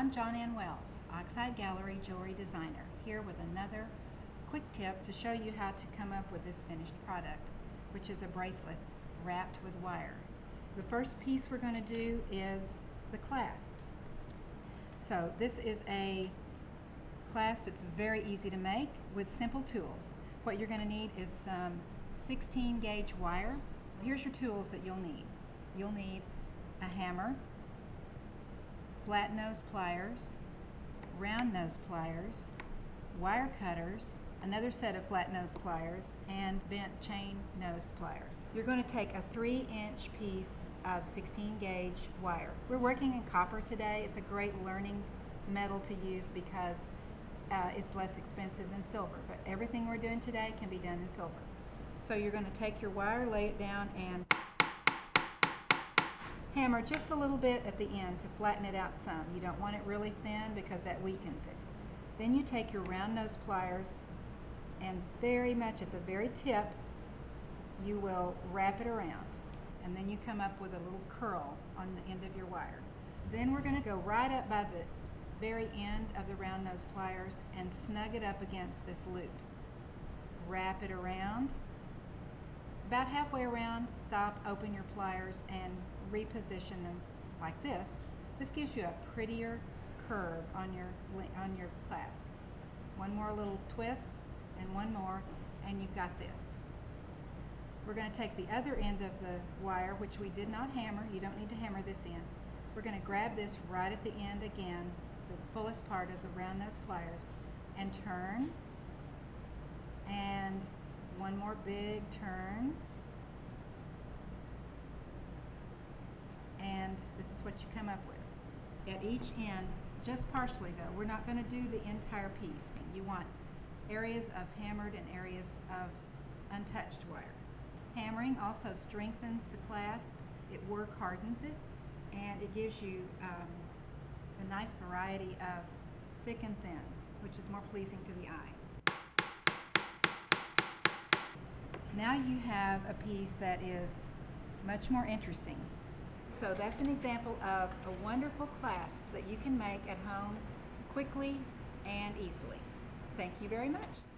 I'm Jon Ann Wells, Oxide Gallery jewelry designer, here with another quick tip to show you how to come up with this finished product, which is a bracelet wrapped with wire. The first piece we're going to do is the clasp. So this is a clasp, it's very easy to make with simple tools. What you're going to need is some 16 gauge wire. Here's your tools that you'll need. You'll need a hammer, flat nose pliers, round nose pliers, wire cutters, another set of flat nose pliers, and bent chain nose pliers. You're going to take a 3 inch piece of 16 gauge wire. We're working in copper today. It's a great learning metal to use because uh, it's less expensive than silver, but everything we're doing today can be done in silver. So you're going to take your wire, lay it down, and hammer just a little bit at the end to flatten it out some. You don't want it really thin because that weakens it. Then you take your round nose pliers and very much at the very tip you will wrap it around and then you come up with a little curl on the end of your wire. Then we're going to go right up by the very end of the round nose pliers and snug it up against this loop. Wrap it around. About halfway around, stop, open your pliers and reposition them like this. This gives you a prettier curve on your, on your clasp. One more little twist and one more and you've got this. We're going to take the other end of the wire, which we did not hammer. You don't need to hammer this end. We're going to grab this right at the end again, the fullest part of the round nose pliers, and turn. And one more big turn. And this is what you come up with. At each end, just partially though, we're not going to do the entire piece. You want areas of hammered and areas of untouched wire. Hammering also strengthens the clasp, it work hardens it, and it gives you um, a nice variety of thick and thin, which is more pleasing to the eye. Now you have a piece that is much more interesting. So that's an example of a wonderful clasp that you can make at home quickly and easily. Thank you very much.